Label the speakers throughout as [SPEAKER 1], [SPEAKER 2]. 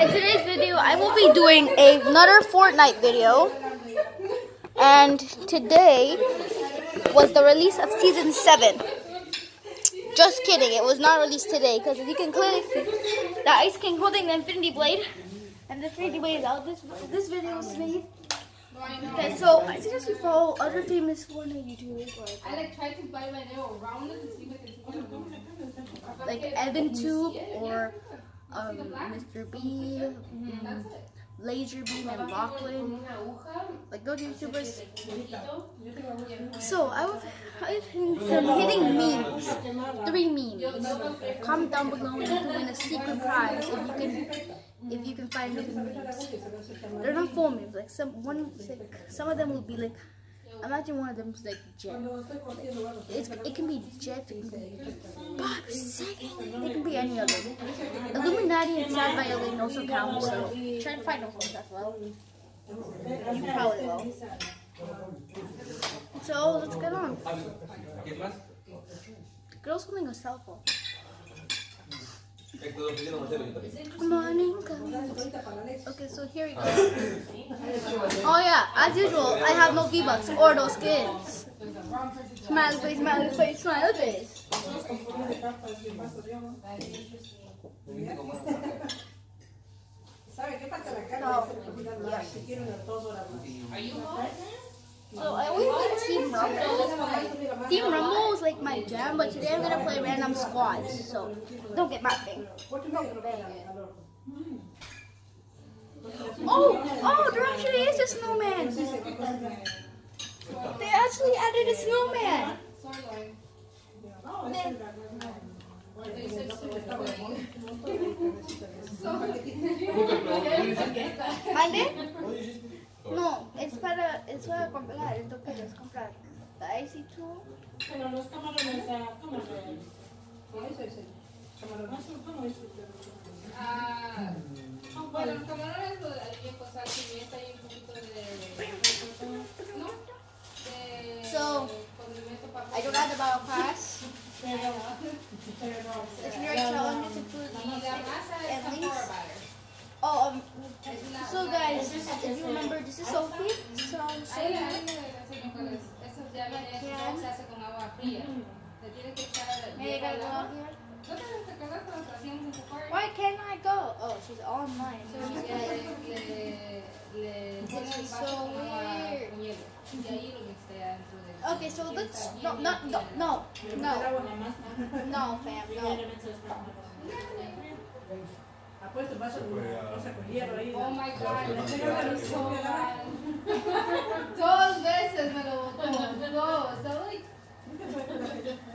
[SPEAKER 1] in today's video, I will be doing another Fortnite video. And today was the release of Season 7. Just kidding, it was not released today because you can clearly see the Ice King holding the Infinity Blade. And the Infinity Blade is out. This, this video was made. Okay, so I suggest you follow other famous Fortnite YouTubers like,
[SPEAKER 2] I like tried to buy my nail around it to see if I can
[SPEAKER 1] like EvanTube or um, Mr. B, um, LazarBeam, and Lachlan. Like those YouTubers. So I was I've been hitting memes. Three memes. Comment down below and you can win a secret prize if you can if you can find those memes. They're not full memes. Like some one like, some of them will be like Imagine one of them is like Jet. It's, it can be Jet, it can be Bob Saget, it can be any of them. Illuminati and Sad Violin also count, so try to find those ones as well. You probably will. So let's get on. Girl's holding a cell phone. Morning, guys. Okay, so here we go. Oh yeah, as usual, I have no V-Bucks or those skins. Smiley face, smiley face, smiley face.
[SPEAKER 3] ¿Sabe qué falta la cara? Se quieren a todos la
[SPEAKER 1] So I always like Team Rumble. Team Rumble was like my jam, but today I'm gonna play random squads. So don't get mad me. Oh, oh, there actually is a snowman. They actually added a snowman. ¿Mande? No, para, es para comprar, es lo que es comprar. The IC2.
[SPEAKER 3] Pero los camarones, camarones. Eso es. ¿Cómo es
[SPEAKER 2] Ah, bueno, los camarones lo pasar pimienta y un poquito de. ¿No? De.
[SPEAKER 1] So. I don't have the battle pass. Oh, um, so guys, if you remember, this is Sophie. So,
[SPEAKER 2] Ahí
[SPEAKER 1] say
[SPEAKER 2] la-
[SPEAKER 1] hi.
[SPEAKER 2] ahí la- sí, con cuáles. Eso ya viene, eso ya se hace con agua fría. Te tienes que echar
[SPEAKER 1] Hey, you
[SPEAKER 2] lleva
[SPEAKER 1] gotta go out here.
[SPEAKER 2] ¿No te te acuerdas cuando hacíamos en Safari?
[SPEAKER 1] Why can't I go? Oh, she's online.
[SPEAKER 2] So,
[SPEAKER 1] She's
[SPEAKER 2] le,
[SPEAKER 1] gonna.
[SPEAKER 2] le, le pones el
[SPEAKER 1] is so weird.
[SPEAKER 2] con hielo. Y ahí lo mixtea dentro de...
[SPEAKER 1] Okay, so
[SPEAKER 2] y
[SPEAKER 1] let's.
[SPEAKER 2] está bien,
[SPEAKER 1] No, not, no, no, no, no, fam, no.
[SPEAKER 3] Ha puesto un una cosa con hierro ahí.
[SPEAKER 2] Oh my god,
[SPEAKER 3] La
[SPEAKER 2] me
[SPEAKER 3] señora
[SPEAKER 2] quedó
[SPEAKER 3] lo
[SPEAKER 2] so
[SPEAKER 3] hizo.
[SPEAKER 2] Dos veces me lo botó, dos. So like,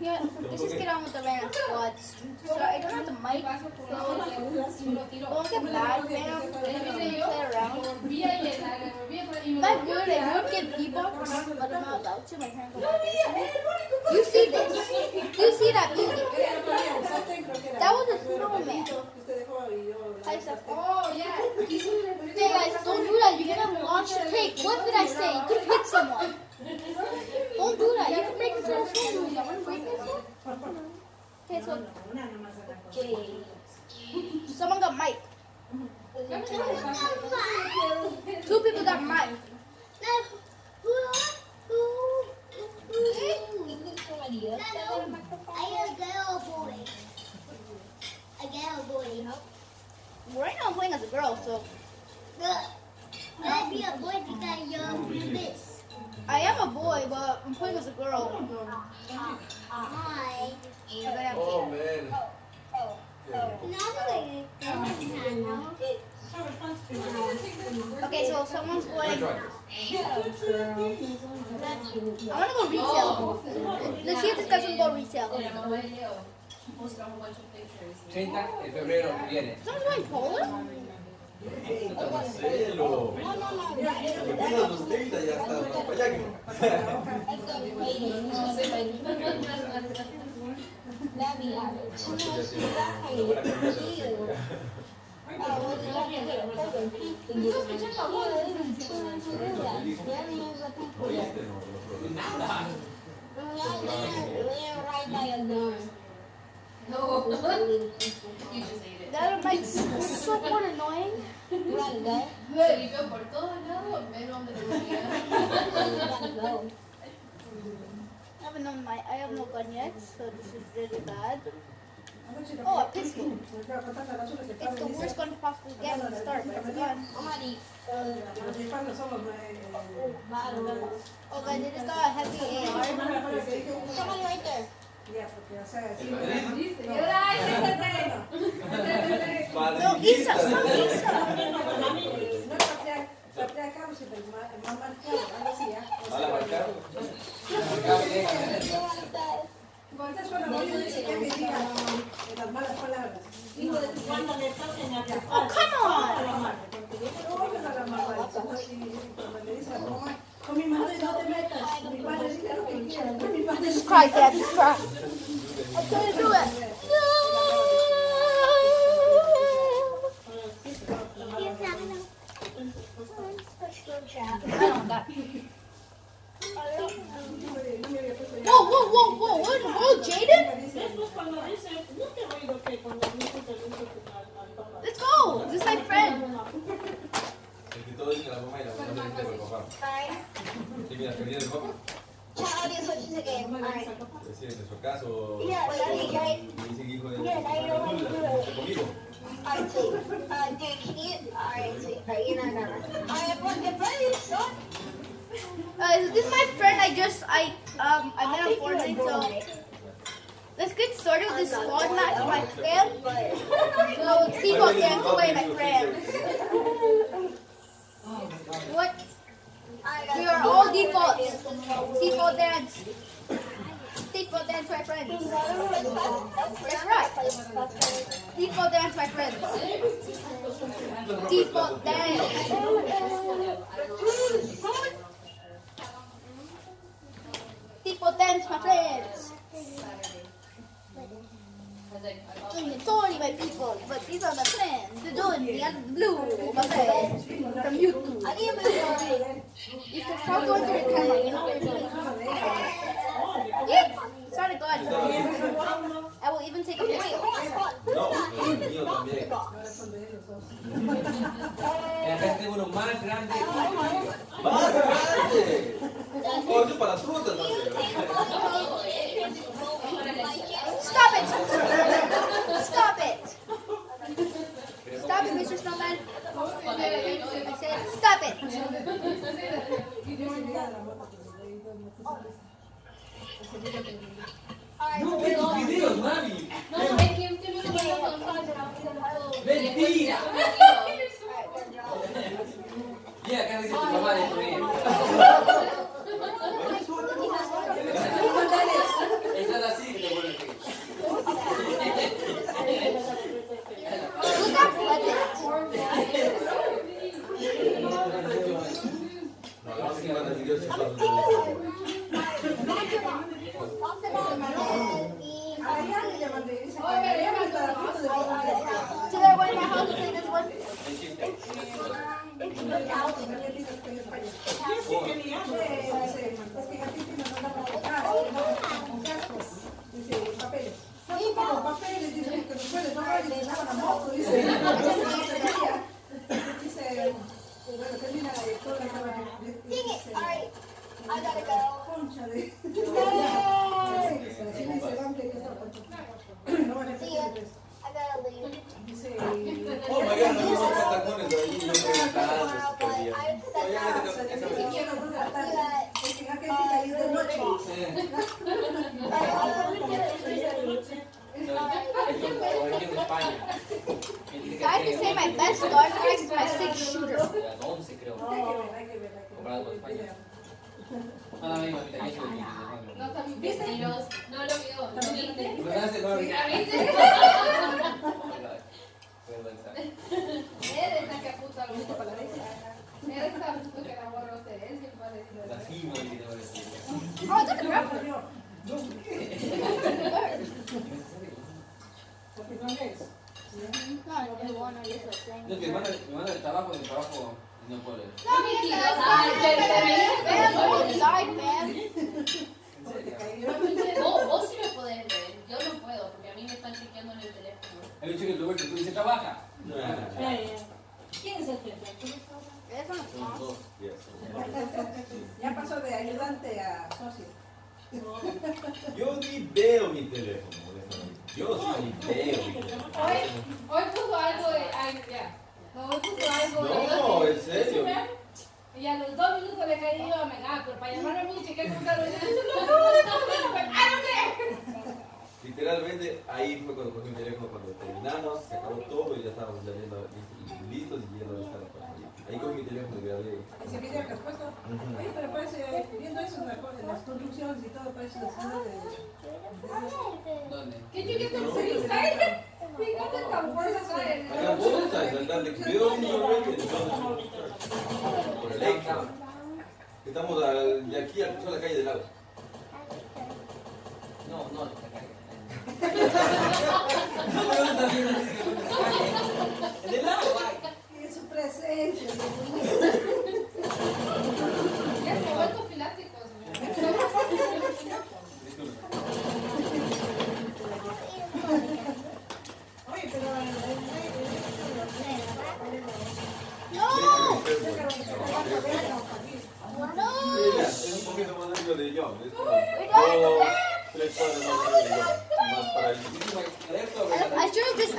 [SPEAKER 1] Yeah, let's just get on with the random squads. So I don't have the mic, so
[SPEAKER 2] agua y lo tiró.
[SPEAKER 1] don't get mad, fam. Play around.
[SPEAKER 2] Volví a llenar, le volví a poner y me
[SPEAKER 1] If I would, I would get V-Bucks, but I'm not allowed to. My parents don't let me. You see this? You see that beauty? That was a snowman.
[SPEAKER 3] Usted dejó y yo.
[SPEAKER 1] I said,
[SPEAKER 2] Oh, yeah.
[SPEAKER 1] Hey guys, don't do that. Launch the cake. What did I say? You could hit someone. Don't do that. You can break this little snowman. You wanna break this? Okay, so
[SPEAKER 3] acá.
[SPEAKER 1] someone got mic. Two people got Mike. Okay, so someone's
[SPEAKER 4] Try
[SPEAKER 1] I wanna go retail. Let's see if this guy's gonna go retail.
[SPEAKER 5] 30 de febrero viene.
[SPEAKER 1] Someone's going Polar?
[SPEAKER 4] Marcelo. Me pido los 30 ya está. para allá que-
[SPEAKER 3] That more annoying. I haven't I have no gun yet, so this is really bad. Oh, a pistol. It's the worst gun to possibly get when you start, but it's a gun. Oh god, they just got a heavy AR. Someone right there.
[SPEAKER 2] No, Dice, y ahora, ay, déjate.
[SPEAKER 3] No, Isa, stop Isa.
[SPEAKER 4] ¿Va a marcar?
[SPEAKER 5] Acá bien.
[SPEAKER 3] Oh, come on.
[SPEAKER 6] Con mi madre no te metas. Mi padre diga lo que quiera. Mi padre
[SPEAKER 3] Just cry, Dad, just cry. I couldn't do it. No. Whoa, whoa, whoa, whoa, what in the world, Jaden?
[SPEAKER 6] Después cuando dice, no te he oído que cuando dice que le dice que al- al papá.
[SPEAKER 3] Let's go. This is my friend.
[SPEAKER 4] El que todo dice que la mamá y la mamá no papá. ¿Y mira, perdió el papá? Su caso,
[SPEAKER 7] Yeah. Alright. Uh, dude? Alright. Alright. Alright,
[SPEAKER 3] this is my friend. I just I um I met on Fortnite, so let's get started with this squad match my friend. So Steve dance away, my friend. What? We are all defaults. Default dance. Default dance, my friends. That's right. Default dance, my friends. Default dance. Default dance, my friends. Sorry, my people, but these are my friends. The Jordan and the Blue, my friends from YouTube.
[SPEAKER 7] I need to
[SPEAKER 3] You can start going through the camera, you know what you're doing. Yeah, started going. I will even take a picture.
[SPEAKER 4] No, el mío también.
[SPEAKER 5] Y acá tengo uno más grande.
[SPEAKER 4] Eh, ¡Más grande! Eh, eh. Oh, eso para frutas,
[SPEAKER 3] Gracias.
[SPEAKER 5] No
[SPEAKER 2] No. No lo
[SPEAKER 3] vio. ¿Lo
[SPEAKER 4] No,
[SPEAKER 6] qué? No. No,
[SPEAKER 4] no,
[SPEAKER 2] no, no,
[SPEAKER 6] no,
[SPEAKER 3] no,
[SPEAKER 5] no, no, no,
[SPEAKER 3] no, no, fam.
[SPEAKER 5] ¿En serio?
[SPEAKER 2] Vos, vos sí me podés ver, yo no puedo, porque a mí me están chequeando en el teléfono.
[SPEAKER 5] Hay un chico Roberto, tú dices trabaja.
[SPEAKER 3] ¿Quién es el jefe?
[SPEAKER 1] Eso no.
[SPEAKER 3] Ya pasó de ayudante a socio.
[SPEAKER 4] Yo ni veo mi teléfono. Yo sí ni veo mi teléfono.
[SPEAKER 2] Hoy, hoy puso algo de. Ay, ya. No, algo.
[SPEAKER 4] No, en serio.
[SPEAKER 2] Y a los dos minutos le caí yo a Mená, pero para llamar a mí, chequé con no,
[SPEAKER 4] Literalmente ahí fue cuando cogí mi teléfono, cuando terminamos, se acabó todo y ya estábamos ya yendo, listos, y yendo a buscar la. Ahí cogí mi teléfono y grabé.
[SPEAKER 3] Ese video que has puesto. Oye, pero parece, viendo eso, las construcciones y todo, parece la ciudad de...
[SPEAKER 5] ¿Dónde?
[SPEAKER 2] ¿Qué chiquito se
[SPEAKER 4] Estamos al- de aquí al cruzar la calle del lago.
[SPEAKER 5] No, no, está acá.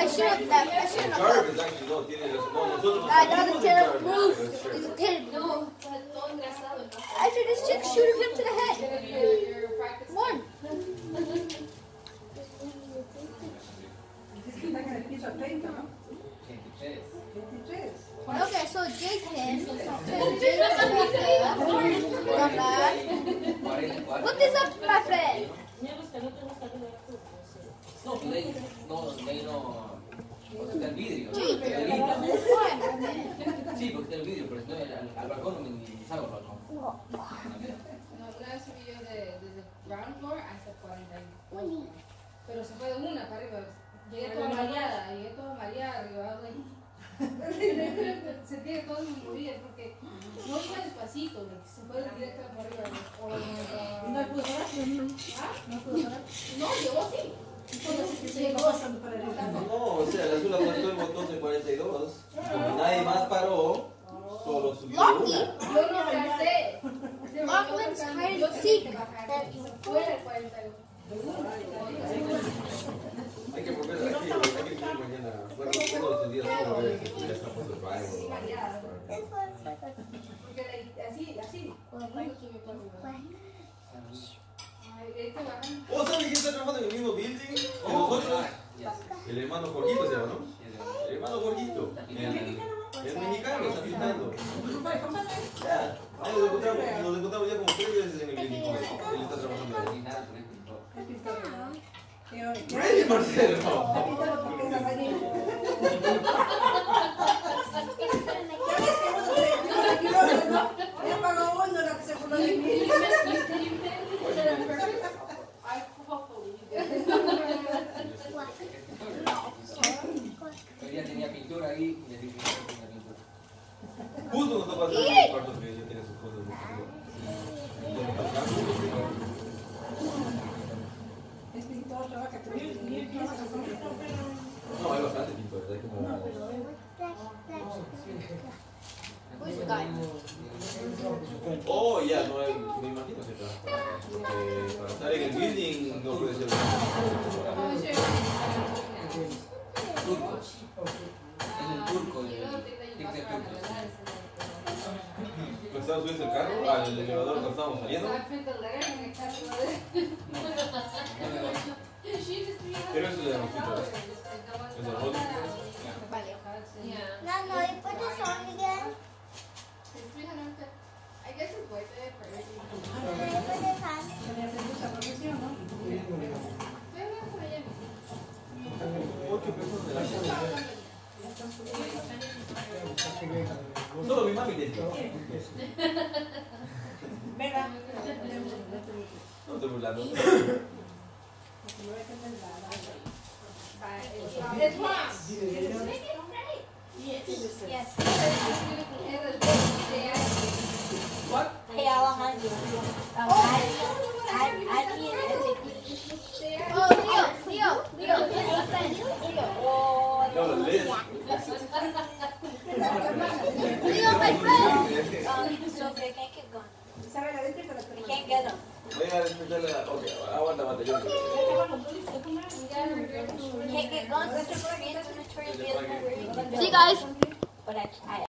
[SPEAKER 1] I should have, left. I should have.
[SPEAKER 4] Jarvis, actually, no, tiene. No, nosotros.
[SPEAKER 1] I got a
[SPEAKER 4] salimos
[SPEAKER 1] terrible
[SPEAKER 4] Jarvis, that's true.
[SPEAKER 1] It's a terrible
[SPEAKER 2] No,
[SPEAKER 1] roof.
[SPEAKER 2] todo engrasado.
[SPEAKER 1] I should just shoot shoot him to the head. One.
[SPEAKER 3] Dice que están en el piso 30, ¿no?
[SPEAKER 5] 23.
[SPEAKER 3] 23.
[SPEAKER 1] Okay, so Jason, so Jason, come.
[SPEAKER 5] 44.
[SPEAKER 1] Look this up, my friend.
[SPEAKER 5] Pues ahí no, ahí no. Porque está el vidrio.
[SPEAKER 1] Jason,
[SPEAKER 5] Está el vidrio. Sí, porque está el vidrio, pero si no, al, al balcón no me salgo al balcón.
[SPEAKER 2] No, una vez subí yo de, desde ground floor hasta 40. Pero se fue de una para arriba. Llegué toda mareada, llegué toda mareada arriba. Sentí que todo me movía porque no iba despacito, like, se fue directo para arriba. Oh my
[SPEAKER 3] ¿Y no pudo parar?
[SPEAKER 2] ¿Ah?
[SPEAKER 3] ¿No pudo parar?
[SPEAKER 2] No, llegó sí. Se
[SPEAKER 3] Sí, para.
[SPEAKER 4] No, o sea, el azul aguantó el botón de 42. Como nadie más paró, solo subió una.
[SPEAKER 2] yo no Yo que bajar el 42.
[SPEAKER 4] Hay que volver aquí, hay que ir mañana. Bueno, todos estos días puedo ver que ya está por survival.
[SPEAKER 2] Porque de- así, así.
[SPEAKER 4] dos veces. Turcos. En el
[SPEAKER 5] turco.
[SPEAKER 4] ¿Lo estaba subiendo el ¿Al elevador cuando saliendo? Pero eso. Solo mi mami
[SPEAKER 3] Venga.
[SPEAKER 4] No estoy burlando.
[SPEAKER 2] It's wrong.
[SPEAKER 7] Yes.
[SPEAKER 5] What?
[SPEAKER 3] See you guys.